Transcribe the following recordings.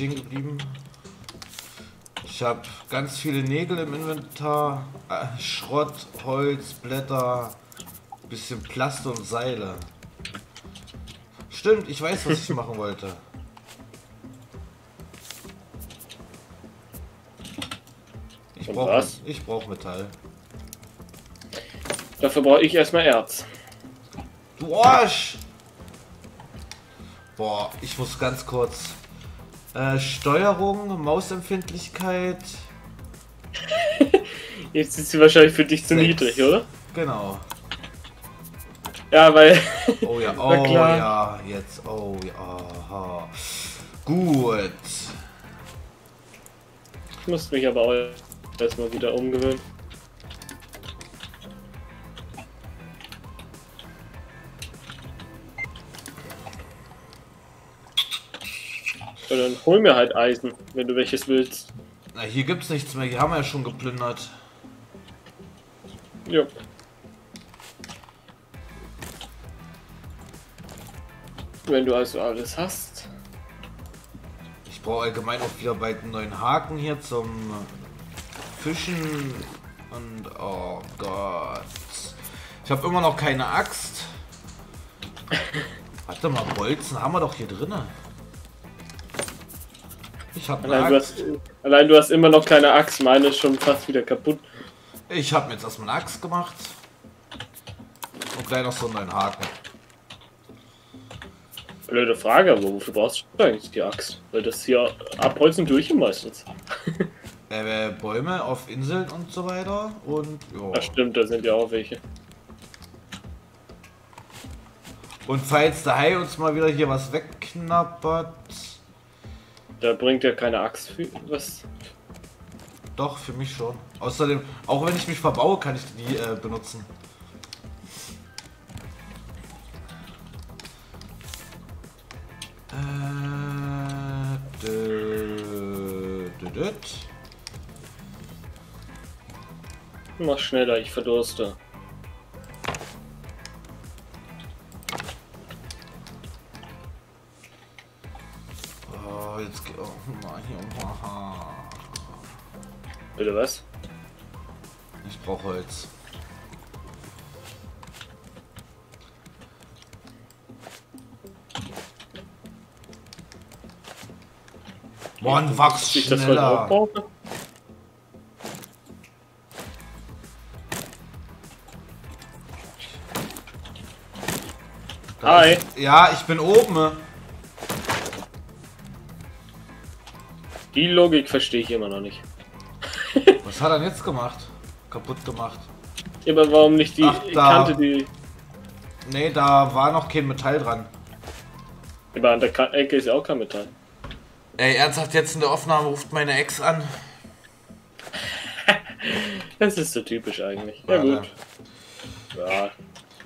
stehen geblieben? Ich habe ganz viele Nägel im Inventar, äh, Schrott, Holz, Blätter, bisschen Plast und Seile. Stimmt, ich weiß, was ich machen wollte. Brauche was? ich brauch Metall. Dafür brauche ich erstmal Erz. Du Arsch! Boah, ich muss ganz kurz. Äh, Steuerung, Mausempfindlichkeit. Jetzt ist sie wahrscheinlich für dich zu Sechs. niedrig, oder? Genau. Ja, weil. Oh ja, oh klar. ja, jetzt, oh ja, aha. Gut. Ich muss mich aber auch erstmal wieder umgewöhnen. Ja, dann hol mir halt Eisen, wenn du welches willst. Na, hier gibt's nichts mehr, hier haben wir ja schon geplündert. Ja. Wenn du also alles hast. Ich brauche allgemein auch wieder bald einen neuen Haken hier zum Fischen. Und oh Gott. Ich habe immer noch keine Axt. Warte mal, Bolzen haben wir doch hier drinne. Ich habe Allein du, Axt. hast, allein du hast immer noch keine Axt, meine ist schon fast wieder kaputt. Ich habe mir jetzt erstmal eine Axt gemacht. Und gleich noch so einen Haken. Blöde Frage, aber wofür brauchst du eigentlich die Axt? Weil das hier abholzen durch meistens. Äh, Bäume auf Inseln und so weiter. Und ja. Das stimmt, da sind ja auch welche. Und falls der Hai uns mal wieder hier was wegknappert. Da bringt ja keine Axt für was. Doch, für mich schon. Außerdem, auch wenn ich mich verbaue, kann ich die äh, benutzen. Äh, dö, dö, düt. Mach schneller, ich verdurste. Oh, jetzt geht. Oh, Mann, hier. Haha. Bitte was? Ich brauche Holz. Mann, wachs Ich das heute auch schneller. brauche? Hi. Ja, ich bin oben. Die Logik verstehe ich immer noch nicht. Was hat er denn jetzt gemacht? Kaputt gemacht. Ja, Aber warum nicht die Ach. Kante, die. Nee, da war noch kein Metall dran. Aber an der Ecke ist ja auch kein Metall. Ey, ernsthaft, jetzt in der Aufnahme ruft meine Ex an. Das ist so typisch eigentlich. Ja, Warte. gut. Ja.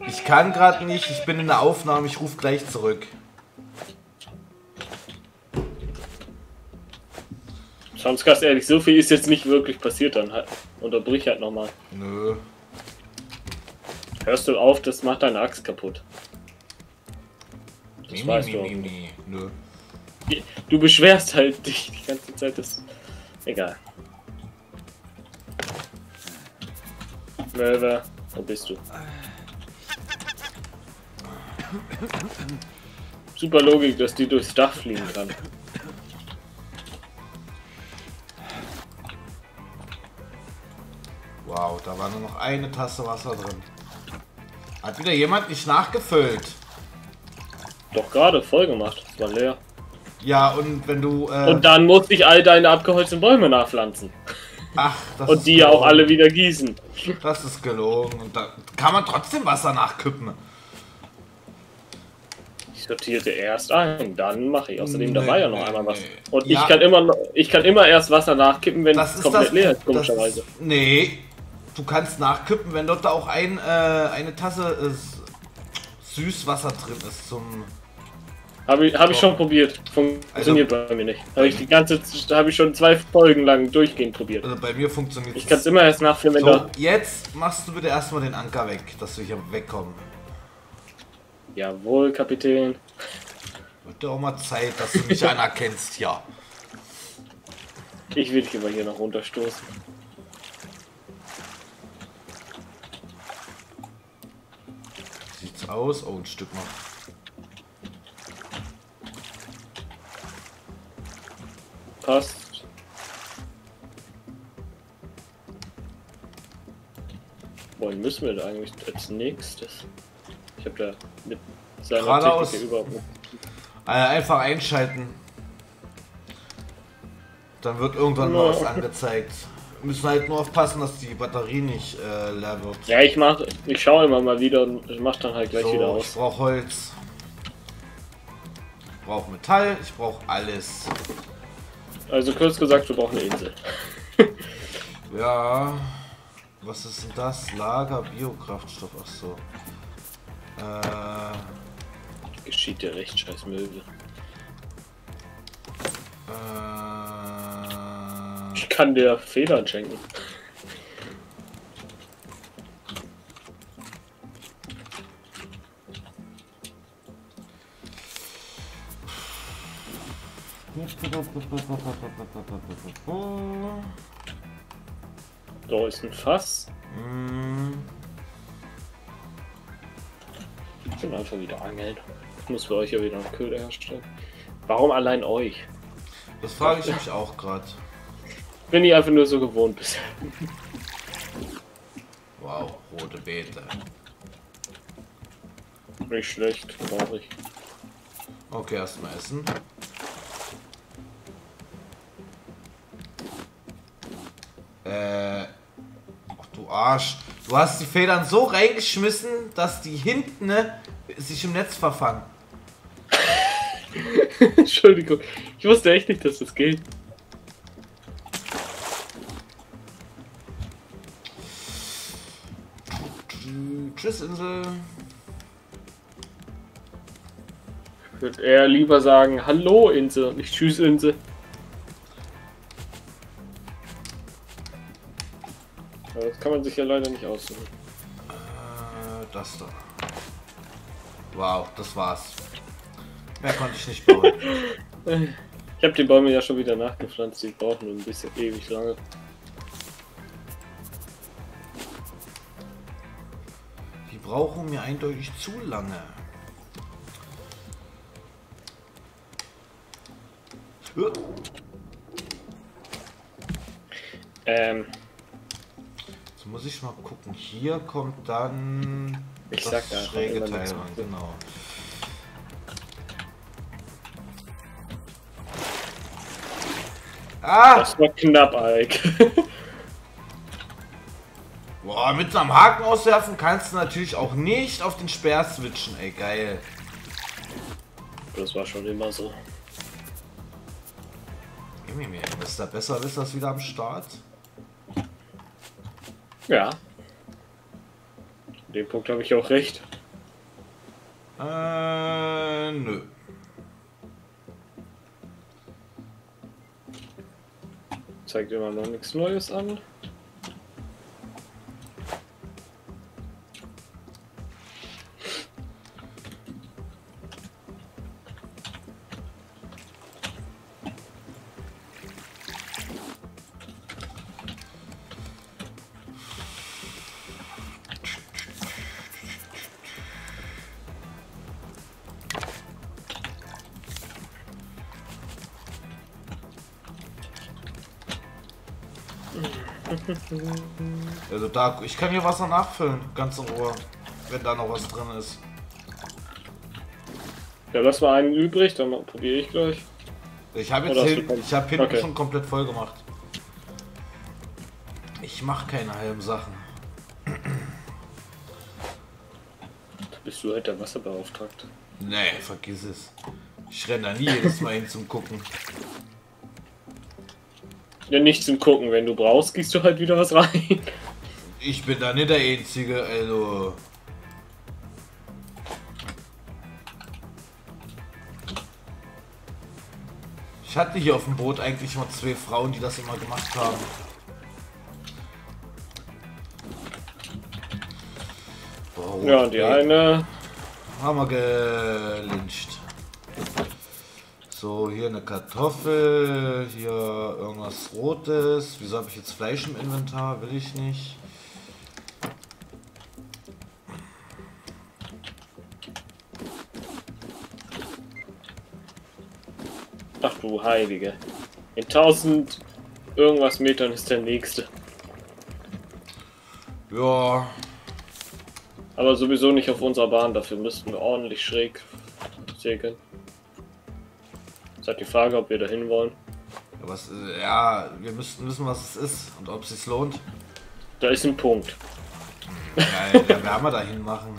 Ich kann gerade nicht, ich bin in der Aufnahme, ich rufe gleich zurück. Sonst ganz ehrlich, so viel ist jetzt nicht wirklich passiert dann halt. Unterbrich halt nochmal. Nö. Hörst du auf, das macht deine Axt kaputt. Das Mi, weißt mi, du auch. mi. Nö. Du beschwerst halt dich die ganze Zeit. Das egal. Möwe, wo bist du? Super Logik, dass die durchs Dach fliegen kann. Wow, da war nur noch eine Tasse Wasser drin. Hat wieder jemand nicht nachgefüllt. Doch gerade voll gemacht, das war leer. Ja, und wenn du. Äh, Und dann musste ich all deine abgeholzten Bäume nachpflanzen. ach, das Und die ja auch alle wieder gießen. Das ist gelogen. Und da kann man trotzdem Wasser nachkippen. Ich sortierte erst ein, dann mache ich. Außerdem, da Nee, war ja noch nee, einmal was. Und Ja. ich kann immer noch- ich kann immer erst Wasser nachkippen, wenn Das es komplett das. leer ist, komischerweise. ist, nee, du kannst nachkippen, wenn dort auch ein, äh, eine Tasse äh, Süßwasser drin ist zum. Habe ich, hab ich schon probiert. Funktioniert bei mir nicht. Habe ich die ganze habe ich schon zwei Folgen lang durchgehend probiert. Also bei mir funktioniert Ich kann es immer erst nachführen, wenn So, da. jetzt machst du bitte erstmal den Anker weg, dass wir hier wegkommen. Jawohl, Kapitän. Wird auch mal Zeit, dass du mich anerkennst, ja. Ich will dich aber hier noch runterstoßen. Sieht's aus? Oh, ein Stück noch. Passt. Wohin müssen wir da eigentlich als nächstes? Ich habe da mit seiner Geradeaus. Technik überhaupt nicht. Äh, einfach einschalten. Dann wird irgendwann mal was angezeigt. Wir müssen halt nur aufpassen, dass die Batterie nicht äh, leer wird. Ja, ich mach, ich schaue immer mal wieder und ich mach dann halt gleich wieder So, ich aus. brauche Holz. Ich brauche Metall, ich brauche alles. Also kurz gesagt, wir brauchen eine Insel. Ja. Was ist denn das? Lager, Biokraftstoff, ach so. Äh, Geschieht dir recht, scheiß Möbel. äh, Ich kann dir Federn schenken. Da ist ein Fass. mm, Ich bin einfach wieder angeln. Ich muss für euch ja wieder einen Köder herstellen. Warum allein euch? das frage ich mich auch gerade. Bin ich einfach nur so gewohnt bisher. Wow, rote Beete. Nicht schlecht, brauche ich. Okay, erstmal essen. Äh. Ach du Arsch. Du hast die Federn so reingeschmissen, dass die hinten ne, sich im Netz verfangen. Entschuldigung. Ich wusste echt nicht, dass das geht. Tschüss, Insel. Ich würde eher lieber sagen, Hallo Insel, nicht Tschüss Insel. Kann man sich ja leider nicht aussuchen. Äh, das da. Wow, das war's. Mehr konnte ich nicht bauen. Ich habe die Bäume ja schon wieder nachgepflanzt, die brauchen nur ein bisschen ewig lange. Die brauchen mir eindeutig zu lange. Äh, Ähm, Jetzt muss ich mal gucken. Hier kommt dann Ich das sag da schräge Teil rein, genau. Ah! das war knapp, Ike. Boah, mit einem Haken auswerfen kannst du natürlich auch nicht auf den Speer switchen, ey, geil. das war schon immer so. Gib mir. Ist da besser, ist das wieder am Start? Ja. In dem Punkt habe ich auch recht. Äh, nö. Zeigt immer noch nichts Neues an. Also da, ich kann hier Wasser nachfüllen, ganz in Ruhe, wenn da noch was drin ist. Ja, lass mal einen übrig, dann probiere ich gleich. Ich habe jetzt hin, ich habe hinten Okay. schon komplett voll gemacht. Ich mache keine halben Sachen. Da bist du halt der Wasserbeauftragte. Nee, vergiss es. Ich renne da nie jedes Mal hin zum Gucken. Ja, nicht zum Gucken. Wenn du brauchst, gießt du halt wieder was rein. Ich bin da nicht der Einzige, also. Ich hatte hier auf dem Boot eigentlich mal zwei Frauen, die das immer gemacht haben. Boah, Ja, die eine. Haben wir gelyncht. So, hier eine Kartoffel, hier irgendwas Rotes. Wieso habe ich jetzt Fleisch im Inventar? Will ich nicht. Ach du Heilige. In 1000 irgendwas Metern ist der nächste. Ja, Aber sowieso nicht auf unserer Bahn, dafür müssten wir ordentlich schräg segeln. Ist halt die Frage, ob wir dahin wollen. was, äh, ja, wir müssten wissen, was es ist und ob es sich lohnt. Da ist ein Punkt. Ja, da werden wir dahin machen.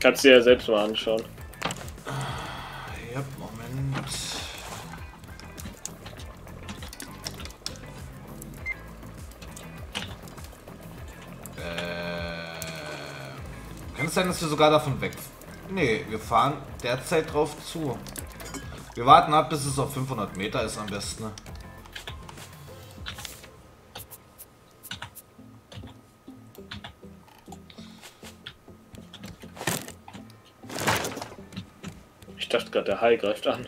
Kannst du dir ja selbst mal anschauen. Ja, Moment. Äh, kann es sein, dass wir sogar davon weg... Nee, wir fahren derzeit drauf zu. Wir warten ab, bis es auf 500 Meter ist am besten. Ich dachte gerade, der Hai greift an.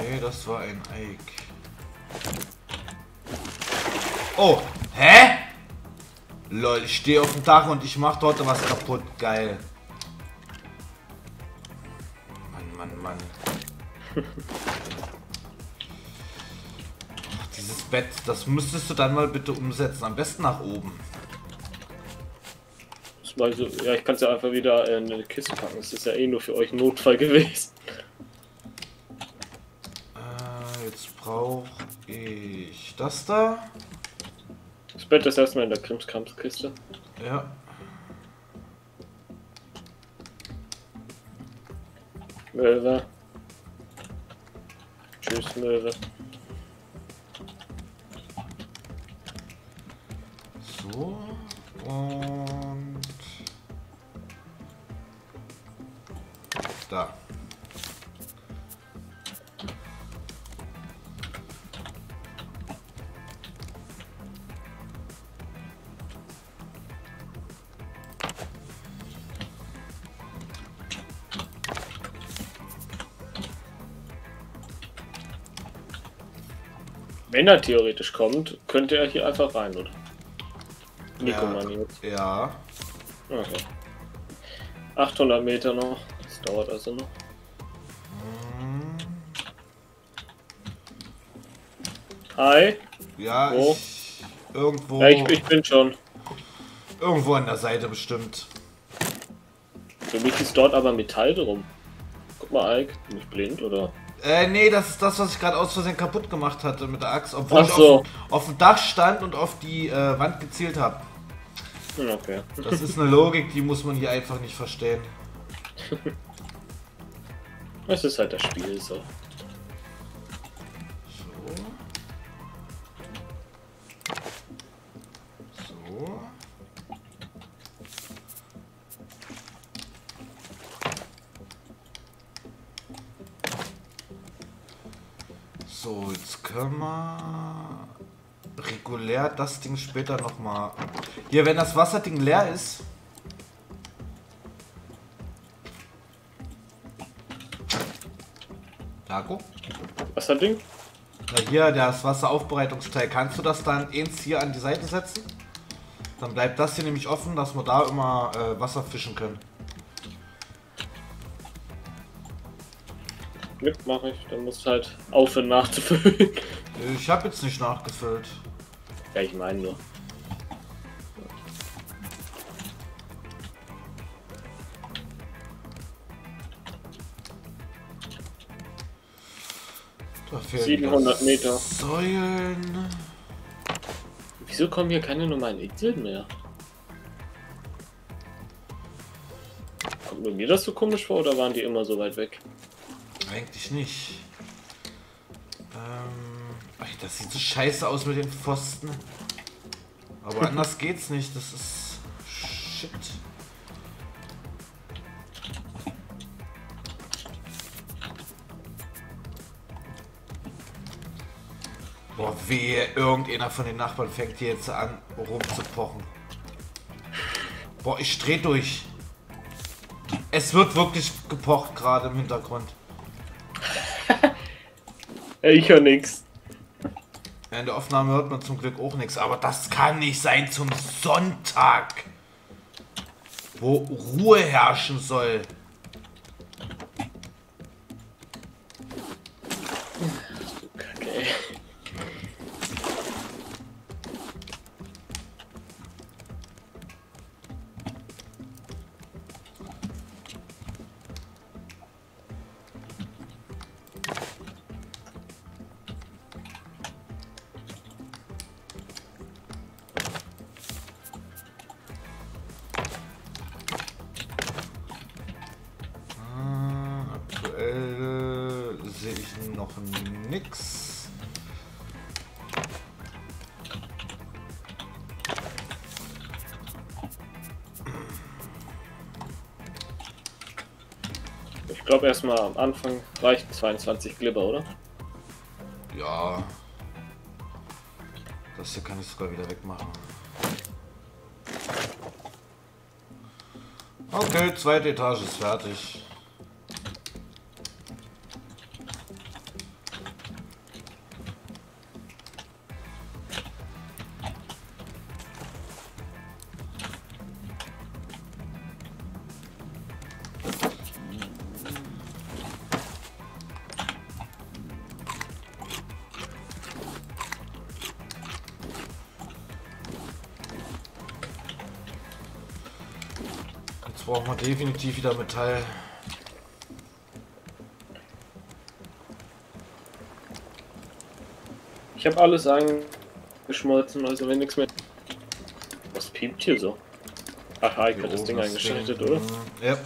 Nee, das war ein Ike. Oh, hä? Lol, ich stehe auf dem Dach und ich mach dort was kaputt. Geil. Ach, dieses Bett, das müsstest du dann mal bitte umsetzen. Am besten nach oben. So, ja, ich kann es ja einfach wieder in eine Kiste packen. Das ist ja eh nur für euch ein Notfall gewesen. Äh, jetzt brauche ich das da. Das Bett ist erstmal in der Krimskramskiste. Ja. Möwe. Tschüss, Möwe. So. Und. Da. Wenn er theoretisch kommt, könnte er hier einfach rein, oder? Nico Mann jetzt. Ja. Okay. 800 Meter noch. Das dauert also noch. Hi. Ja, Wo? ich, irgendwo. Ja, ich, ich bin schon. Irgendwo an der Seite bestimmt. Für mich ist dort aber Metall drum. Guck mal, Ike. Bin ich blind, oder? Äh, nee, das ist das, was ich gerade aus Versehen kaputt gemacht hatte mit der Axt. Obwohl Ach ich so. auf, auf dem Dach stand und auf die äh, Wand gezielt habe. Hm, okay. Das ist eine Logik, die muss man hier einfach nicht verstehen. Das ist halt das Spiel. So. Können wir regulär das Ding später nochmal. Hier, wenn das Wasserding leer ist. Marco? Was hat Ding? Na hier, das Wasseraufbereitungsteil. Kannst du das dann eins hier an die Seite setzen? Dann bleibt das hier nämlich offen, dass wir da immer äh, Wasser fischen können. Ja, mach ich. Dann musst du halt aufhören nachzufüllen. Ich habe jetzt nicht nachgefüllt. ja, ich meine nur. Da fehlen 700 wieder Meter. Säulen. Wieso kommen hier keine normalen Inseln mehr? Kommt nur mir das so komisch vor oder waren die immer so weit weg? Eigentlich nicht. Ähm, das sieht so scheiße aus mit den Pfosten. Aber anders geht's nicht. Das ist... Shit. Boah, wehe, irgendeiner von den Nachbarn fängt hier jetzt an, rumzupochen. Boah, ich dreh durch. Es wird wirklich gepocht gerade im Hintergrund. Ich höre nix. Ja, In der Aufnahme hört man zum Glück auch nichts, aber das kann nicht sein zum Sonntag, wo Ruhe herrschen soll. Ich glaube erstmal am Anfang reicht 22 Glibber, oder? Ja. Das hier kann ich sogar wieder wegmachen. Okay, zweite Etage ist fertig. Definitiv wieder Metall. Ich habe alles eingeschmolzen, also wenn nichts mehr. Was piept hier so? Ach, Heike hat das Ding eingeschaltet, oder? Ja.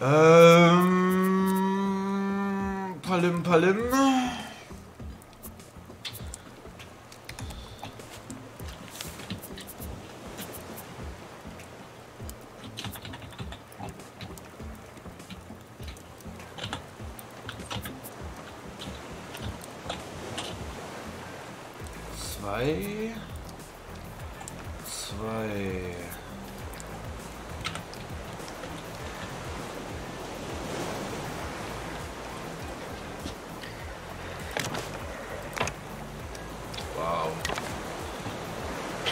Ähm. Palim, Palim.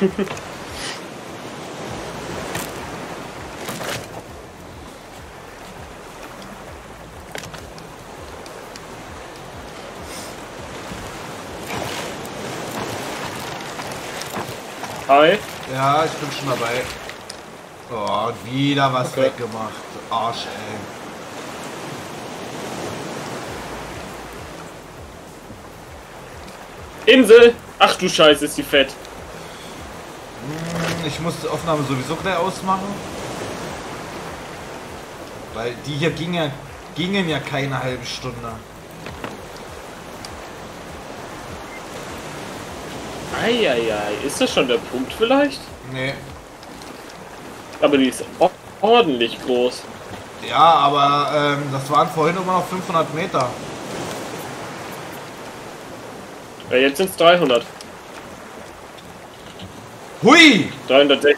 Hi. Ja, ich bin schon dabei. Oh, wieder was Okay. weggemacht. Arsch, ey. Insel! Ach du Scheiße, ist die fett. Ich muss die Aufnahme sowieso gleich ausmachen. Weil die hier ging ja, gingen ja keine halbe Stunde. Eieiei, ist das schon der Punkt vielleicht? Nee. Aber die ist ordentlich groß. Ja, aber ähm, das waren vorhin immer noch 500 Meter. Ja, jetzt sind es 300. Hui! 360.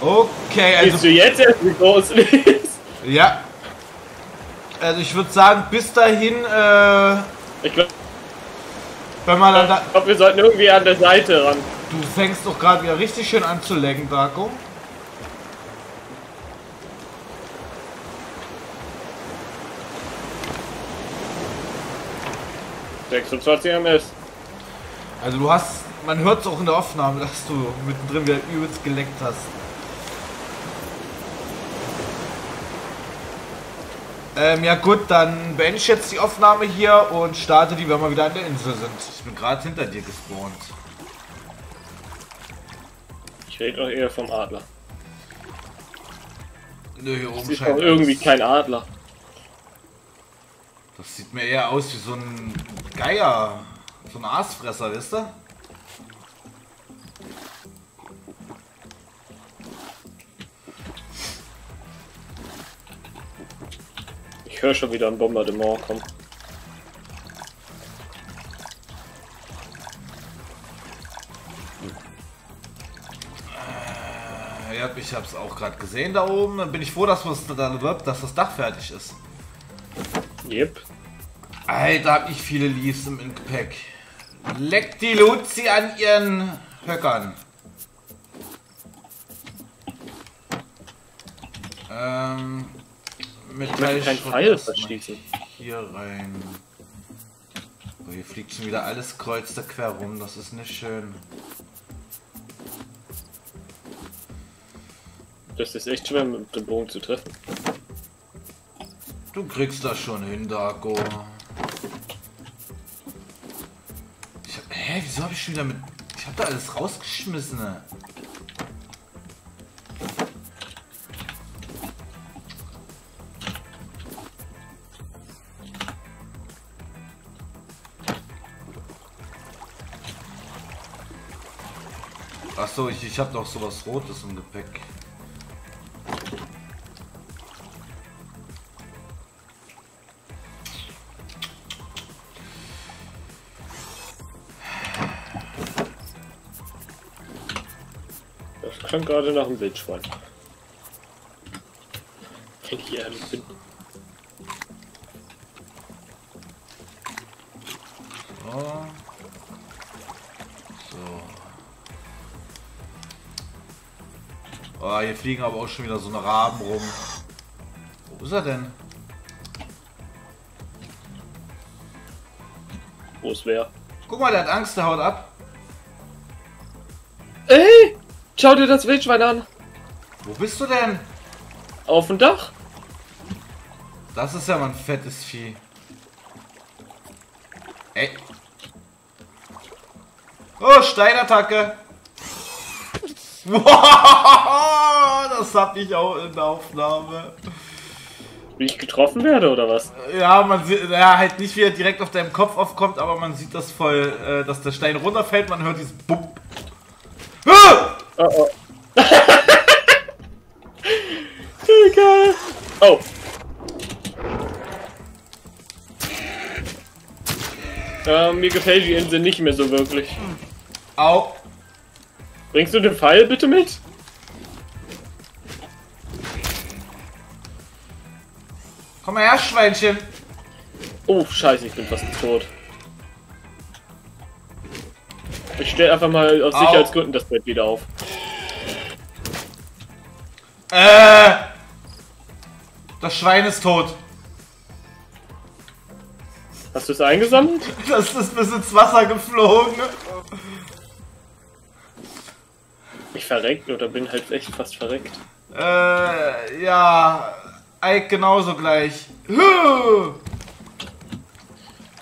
Okay, also du jetzt erst, wie groß die ist? ja. Also ich würde sagen, bis dahin, äh, Ich glaube, wenn man dann da, glaub, wir sollten irgendwie an der Seite ran. Du fängst doch gerade wieder richtig schön an zu lecken, Draco. 26 ms. Also du hast, man hört es auch in der Aufnahme, dass du mittendrin wieder übelst geleckt hast. Ähm, ja gut, dann beende ich jetzt die Aufnahme hier und starte die, wenn wir wieder an der Insel sind. Ich bin gerade hinter dir gespawnt. Ich rede doch eher vom Adler. Nö, hier oben scheint irgendwie kein Adler. Das sieht mir eher aus wie so ein Geier. So ein Aasfresser, wisst ihr? Ich höre schon wieder ein Bombardement kommen. Äh, ich habe es auch gerade gesehen da oben. Dann bin ich froh, dass, dann wird, dass das Dach fertig ist. Yep. Alter, hab ich viele Leaves im Gepäck. Leckt die Luzi an ihren Höckern. Ähm, möchte keinen Pfeil verschießen. Hier rein. Oh, hier fliegt schon wieder alles kreuz der quer rum. Das ist nicht schön. Das ist echt schwer mit dem Bogen zu treffen. Du kriegst das schon hin, Dago. Ich hab, hä, wieso hab ich schon wieder mit... Ich hab da alles rausgeschmissen. ne? So, ich, ich hab noch sowas Rotes im Gepäck. Das klang gerade nach einem Wildschwein. Wenn ich ehrlich Oh, hier fliegen aber auch schon wieder so eine Raben rum. Wo ist er denn? Wo es wäre. Guck mal, der hat Angst, der haut ab. Ey! Schau dir das Wildschwein an! Wo bist du denn? Auf dem Dach! Das ist ja mal ein fettes Vieh. Ey. Oh, Steinattacke. Das hab ich auch in der Aufnahme. Wie ich getroffen werde oder was? Ja, man sieht, ja, halt nicht, wie er direkt auf deinem Kopf aufkommt, aber man sieht das voll, äh, dass der Stein runterfällt, man hört dieses Bump. Ah! Oh oh. Egal. Oh. Äh, mir gefällt die Insel nicht mehr so wirklich. Au. Bringst du den Pfeil bitte mit? Komm mal her, Schweinchen. Oh, scheiße, ich bin fast tot. Ich stelle einfach mal aus Au. Sicherheitsgründen das Bett wieder auf. Äh. Das Schwein ist tot. Hast du es eingesammelt? Das ist bis ins Wasser geflogen. Verreckt oder bin halt echt fast verreckt. Äh, ja. Ike genauso gleich.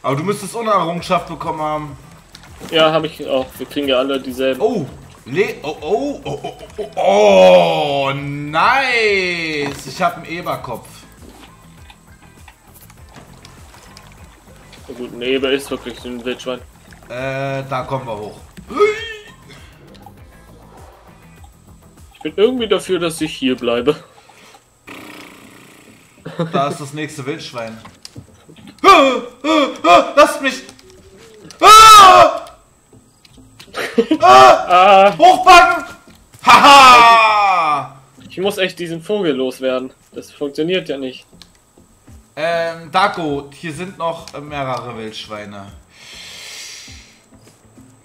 Aber du müsstest eine Errungenschaft bekommen haben. Ja, habe ich auch. Wir kriegen ja alle dieselben. Oh. Le oh, oh, oh, oh, oh, oh, nice. Ich habe einen Eberkopf. Na gut, Nebel ist wirklich ein Wildschwein. Äh, da kommen wir hoch. Bin irgendwie dafür, dass ich hier bleibe. Da ist das nächste Wildschwein. Ah, ah, ah, Lasst mich! Ah! Ah! Ah, Hochbacken! Haha! ich muss echt diesen Vogel loswerden. Das funktioniert ja nicht. Ähm, Daco, hier sind noch mehrere Wildschweine.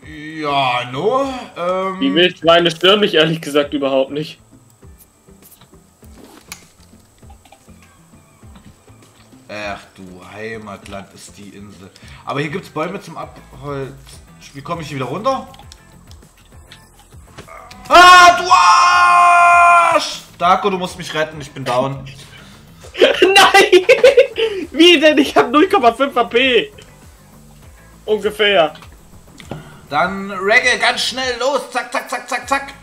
Ja, no. Die Ähm, Wildschweine stören mich ehrlich gesagt überhaupt nicht. ach du Heimatland ist die Insel. Aber hier gibt's Bäume zum Abholz. Wie komme ich hier wieder runter? Ah, du Arsch! Daco, du musst mich retten, ich bin down. Nein! Wie denn? Ich habe 0,5 AP. Ungefähr. Dann Reggae, ganz schnell los. Zack, zack, zack, zack, zack.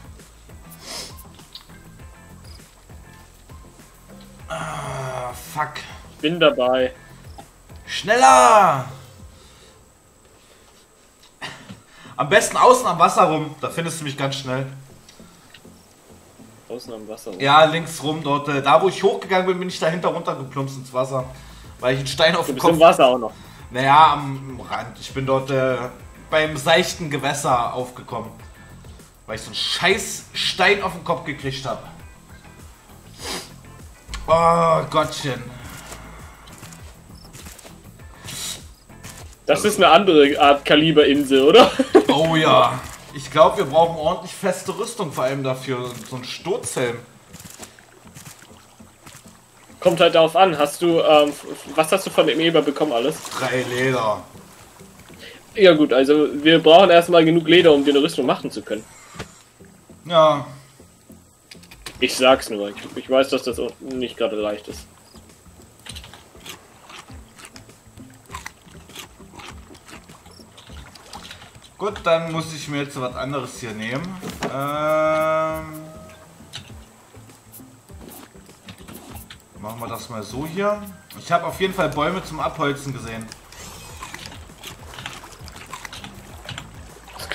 Ah, fuck. Ich bin dabei. Schneller! Am besten außen am Wasser rum, da findest du mich ganz schnell. Außen am Wasser. Ja, links rum dort. äh, Da wo ich hochgegangen bin, bin ich dahinter runtergeplumpst ins Wasser. Weil ich einen Stein auf Du dem bist im Kopf. Wasser auch noch. Naja, am Rand. Ich bin dort äh, beim seichten Gewässer aufgekommen. Weil ich so einen scheiß Stein auf den Kopf gekriegt habe. Oh Gottchen. Das ist eine andere Art Kaliberinsel, oder? Oh ja. Ich glaube, wir brauchen ordentlich feste Rüstung vor allem dafür. So ein Sturzhelm. Kommt halt darauf an. Hast du, ähm, was hast du von dem Eber bekommen alles? Drei Leder. Ja gut, also wir brauchen erstmal genug Leder, um dir eine Rüstung machen zu können. Ja. Ich sag's nur. Ich, ich weiß, dass das nicht gerade leicht ist. Gut, dann muss ich mir jetzt was anderes hier nehmen. Ähm. Machen wir das mal so hier. Ich habe auf jeden Fall Bäume zum Abholzen gesehen.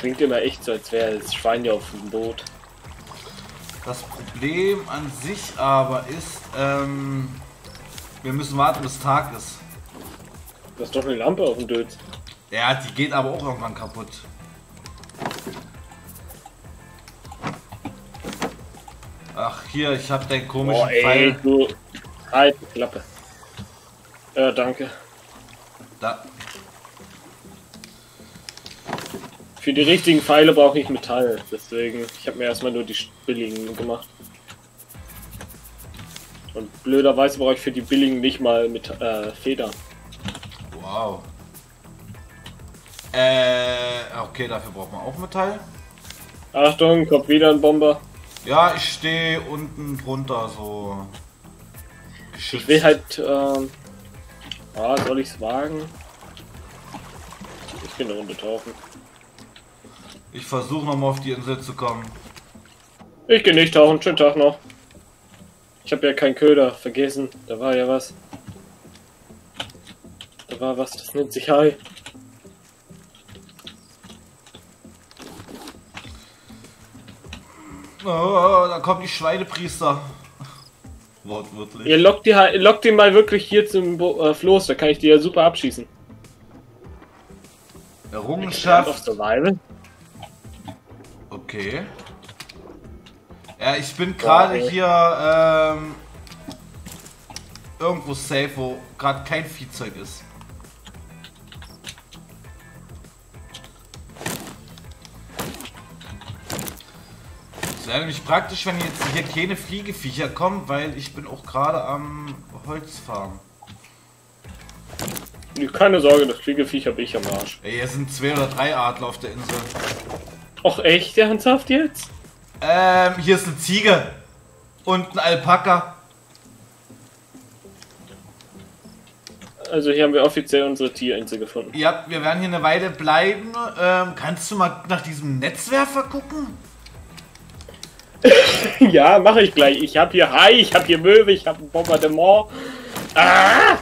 Klingt immer echt so, als wäre das Schwein ja auf dem Boot. Das Problem an sich aber ist, ähm, wir müssen warten, bis Tag ist. Du hast doch eine Lampe auf dem Dötz. Ja, die geht aber auch irgendwann kaputt. Ach, hier, ich habe den komischen Boah, ey, Pfeil. du. Halt, die Klappe. Ja, danke. Da. Für die richtigen Pfeile brauche ich Metall. Deswegen, ich habe mir erstmal nur die billigen gemacht. Und blöderweise brauche ich für die billigen nicht mal mit äh, Federn. Wow. Äh, okay, dafür braucht man auch Metall. Achtung, kommt wieder ein Bomber. Ja, ich stehe unten drunter, so. Geschützt. Ich will halt, ähm, ah, soll ich's wagen? Ich will eine Runde tauchen. Ich versuche nochmal auf die Insel zu kommen. Ich gehe nicht tauchen, schönen Tag noch. Ich habe ja keinen Köder, vergessen. Da war ja was. Da war was, das nennt sich Hai. Oh, da kommen die Schweinepriester. Wortwörtlich. Ihr lockt die, lockt die mal wirklich hier zum Bo äh, Floß, da kann ich die ja super abschießen. Errungenschaft. Survival. Okay. Ja, ich bin gerade ey. hier ähm, irgendwo safe, wo gerade kein Viehzeug ist. Es wäre nämlich praktisch, wenn jetzt hier keine Fliegeviecher kommen, weil ich bin auch gerade am Holzfarm. Keine Sorge, das Fliegeviech habe ich am Arsch. Ey, hier sind zwei oder drei Adler auf der Insel. Och echt, ernsthaft jetzt? Ähm, hier ist eine Ziege. Und ein Alpaka. Also hier haben wir offiziell unsere Tierinsel gefunden. Ja, wir werden hier eine Weile bleiben. Ähm, kannst du mal nach diesem Netzwerfer gucken? ja, mache ich gleich. Ich habe hier Hai, ich habe hier Möwe, ich habe ein Bombardement. Ah!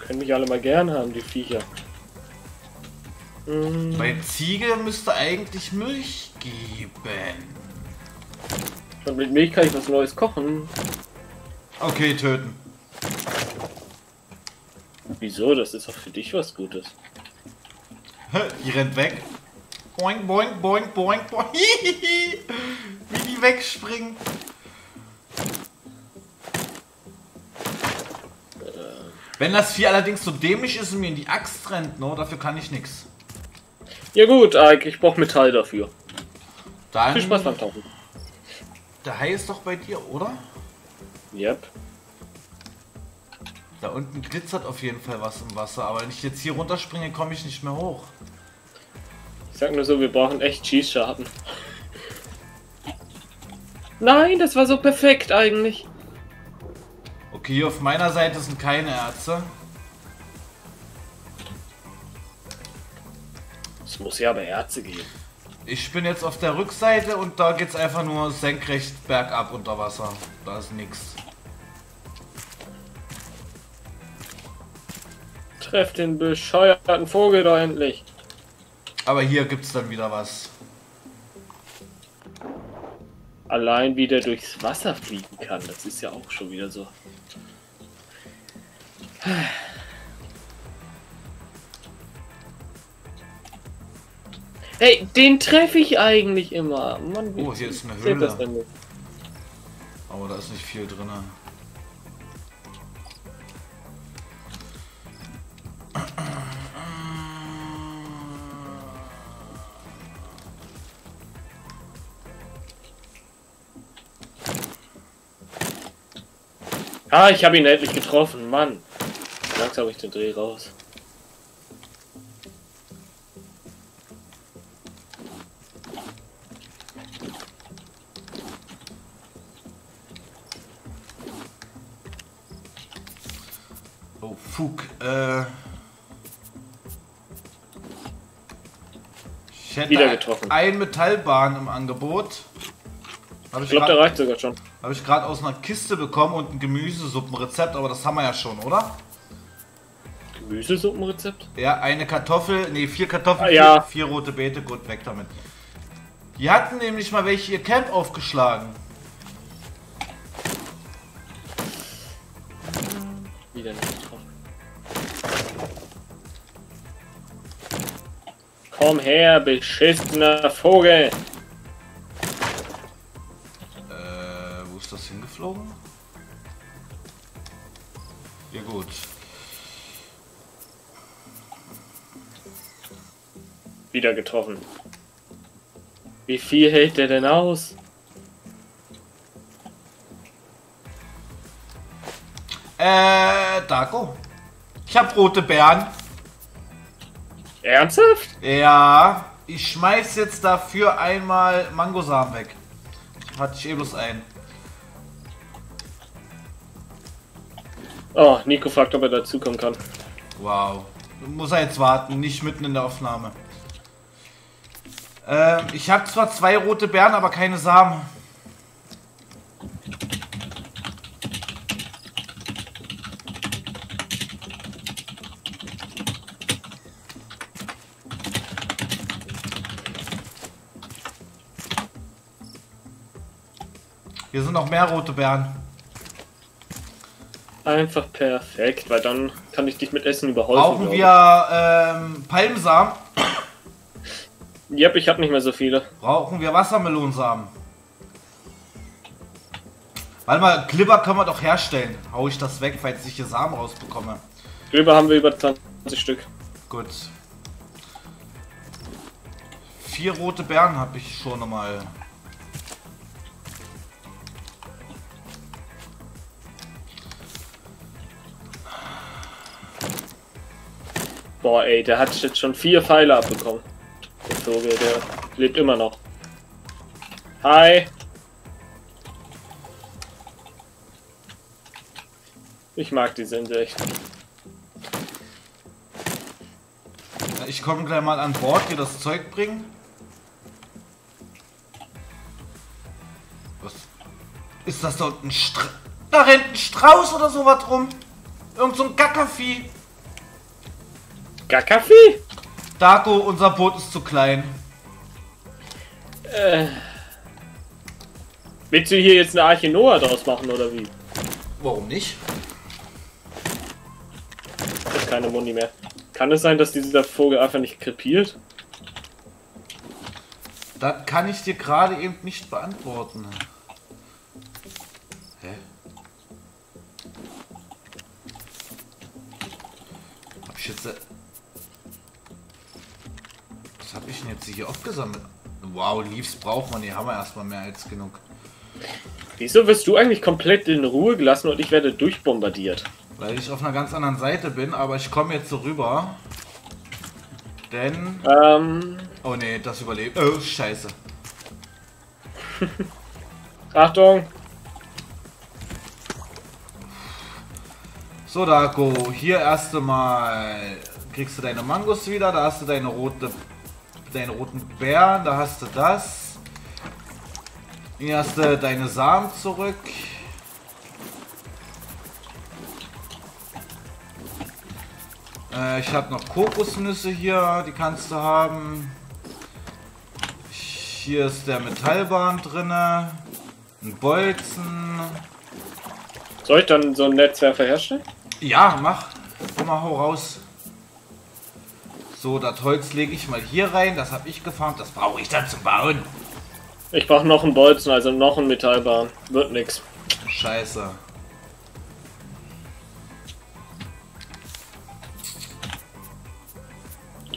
Können mich alle mal gern haben, die Viecher. Hm, Bei Ziege müsste eigentlich Milch geben. und mit Milch kann ich was Neues kochen. Okay, töten. Wieso? Das ist doch für dich was Gutes. Die rennt weg. Boing, boing, boing, boing, boing. Wie die wegspringen. Wenn das Vieh allerdings so dämlich ist und mir in die Axt rennt, no, dafür kann ich nichts. Ja gut, Ike, ich brauche Metall dafür. Dann, Viel Spaß beim Tauchen. Der Hai ist doch bei dir, oder? Yep. Da unten glitzert auf jeden Fall was im Wasser, aber wenn ich jetzt hier runterspringe, komme ich nicht mehr hoch. Ich sag nur so, wir brauchen echt Schießscharten. Nein, das war so perfekt eigentlich. Okay, hier auf meiner Seite sind keine Ärzte. Muss ja aber Ärzte geben. Ich bin jetzt auf der Rückseite und da geht's einfach nur senkrecht bergab unter Wasser. Da ist nix. Treff den bescheuerten Vogel da endlich. Aber hier gibt's dann wieder was. Allein wie der durchs Wasser fliegen kann, das ist ja auch schon wieder so. Hey, den treffe ich eigentlich immer. Mann, Oh, hier ist eine Höhle. Aber da ist nicht viel drin. Ah, ich habe ihn endlich getroffen, Mann. Langsam habe ich den Dreh raus. Wieder ein- getroffen. ein Metallbahn im Angebot. Habe Ich ich glaube, der gerade reicht sogar schon. hab ich gerade aus einer Kiste bekommen und ein Gemüsesuppenrezept, aber das haben wir ja schon, oder? Gemüsesuppenrezept? Ja, eine Kartoffel, nee, vier Kartoffeln, Ah, ja. vier, vier rote Beete, gut, weg damit. Die hatten nämlich mal welche ihr Camp aufgeschlagen. Komm her, beschissener Vogel! Äh, wo ist das hingeflogen? Ja gut. Wieder getroffen. Wie viel hält der denn aus? Äh, Dago. Ich hab rote Beeren. Ernsthaft? Ja, ich schmeiß jetzt dafür einmal Mangosamen weg. Hatte ich eh bloß ein. Oh, Nico fragt, ob er dazukommen kann. Wow. Muss er jetzt warten, nicht mitten in der Aufnahme. Ähm, ich habe zwar zwei rote Beeren, aber keine Samen. Hier sind noch mehr rote Beeren. Einfach perfekt, weil dann kann ich dich mit Essen überhäufen. Brauchen wir ähm, Palmsamen? Yep, ich habe nicht mehr so viele. Brauchen wir Wassermelonsamen? Warte mal, Glibber können wir doch herstellen. Hau ich das weg, falls ich hier Samen rausbekomme. Glibber haben wir über 20 Stück. Gut. Vier rote Beeren habe ich schon mal. Boah, ey, der hat jetzt schon vier Pfeile abbekommen. Der Vogel, der lebt immer noch. Hi. Ich mag diese Insel echt. Ich komme gleich mal an Bord, dir das Zeug bringen. Was ist das da unten? Stra da rennt ein Strauß oder sowas rum. Irgend so ein Gackervieh. Gar Kaffee? Dago, unser Boot ist zu klein. Äh. Willst du hier jetzt eine Arche Noah draus machen oder wie? Warum nicht? Ist keine Muni mehr. Kann es sein, dass dieser Vogel einfach nicht krepiert? Das kann ich dir gerade eben nicht beantworten. Hä? Hab ich jetzt... äh, Was hab ich denn jetzt hier aufgesammelt? Wow, Leaves braucht man, die haben wir erstmal mehr als genug. Wieso wirst du eigentlich komplett in Ruhe gelassen und ich werde durchbombardiert? Weil ich auf einer ganz anderen Seite bin, aber ich komme jetzt so rüber. Denn... Ähm, Oh nee, das überlebt. Oh, scheiße. Achtung! So, Darko, hier erst einmal kriegst du deine Mangos wieder, da hast du deine rote, deine roten Beeren, da hast du das. Hier hast du deine Samen zurück. Äh, ich habe noch Kokosnüsse hier, die kannst du haben. Hier ist der Metallbahn drinne, ein Bolzen. Soll ich dann so einen Netzwerfer herstellen? Ja, mach. Komm mal, hau raus. So, das Holz lege ich mal hier rein. Das habe ich gefarmt. Das brauche ich dann zum Bauen. Ich brauche noch einen Bolzen, also noch einen Metallbahn. Wird nix. Scheiße.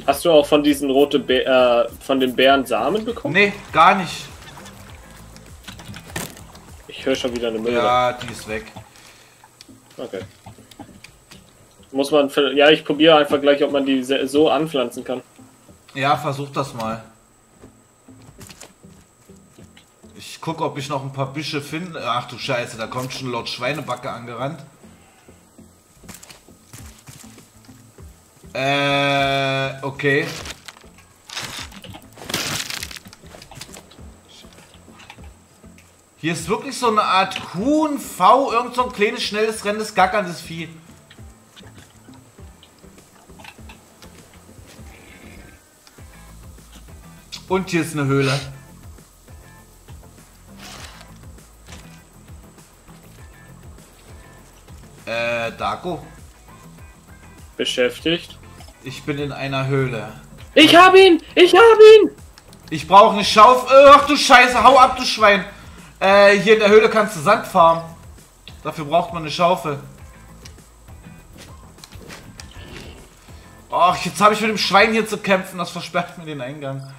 Hast du auch von diesen rote Bä äh, von den Bären Samen bekommen? Nee, gar nicht. Ich höre schon wieder eine Möwe. Ja, die ist weg. Okay. Muss man, ja, ich probiere einfach gleich, ob man die so anpflanzen kann. Ja, versuch das mal. Ich gucke, ob ich noch ein paar Büsche finde. Ach du Scheiße, da kommt schon Lord Schweinebacke angerannt. Äh, okay. Hier ist wirklich so eine Art Huhn, V, irgend so ein kleines, schnelles, rennendes, gackerndes Vieh. Und hier ist eine Höhle. Äh, Darko, Beschäftigt. ich bin in einer Höhle. Ich hab ihn! Ich hab ihn! Ich brauche eine Schaufel. Ach du Scheiße, hau ab, du Schwein. Äh, hier in der Höhle kannst du Sand farmen. Dafür braucht man eine Schaufel. Och, jetzt habe ich mit dem Schwein hier zu kämpfen. Das versperrt mir den Eingang.